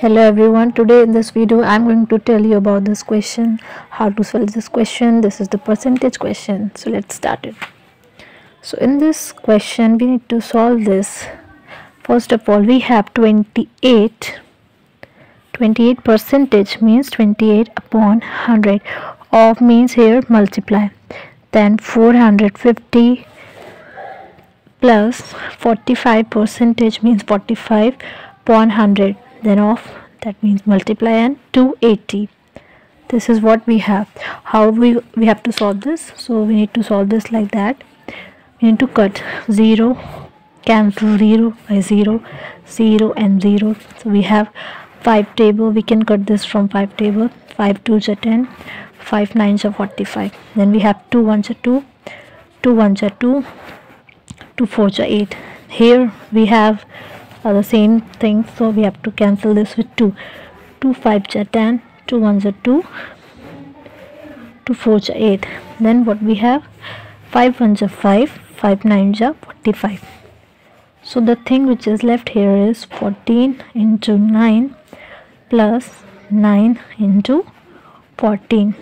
hello everyone. Today in this video i'm going to tell you about this question how to solve this question. This is the percentage question. So let's start it. So in this question we need to solve this. First of all we have 28 28 percentage means 28 upon 100 of means here multiply. Then 450 plus 45 percentage means 45 upon 100 then off. That means multiply and 280 this is what we have. How we we have to solve this? So we need to solve this like that. We need to cut 0 cancel 0 by 0 0 and 0 so we have 5 table. We can cut this from 5 table. 5 2 are 10 5 9 are 45 then we have 2 1 are 2 2 1 are 2 2 4 are 8 here we have are the same thing so we have to cancel this with 2 2 5 are 10 2 1 are 2 2 4 are 8 then what we have? 5 1 are 5 5 9 are 45 so the thing which is left here is 14 into 9 plus 9 into 14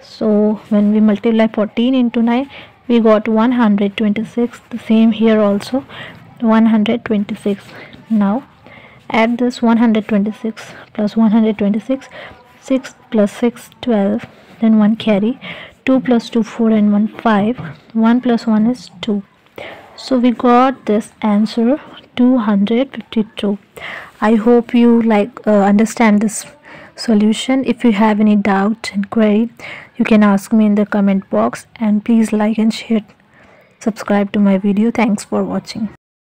so when we multiply 14 into 9 we got 126 the same here also 126 now add this 126 plus 126 6 plus 6 12 then 1 carry 2 plus 2 4 and 1 5 1 plus 1 is 2 so we got this answer 252 i hope you like uh, understand this solution. If you have any doubt and query you can ask me in the comment box and please like and share. Subscribe to my video. Thanks for watching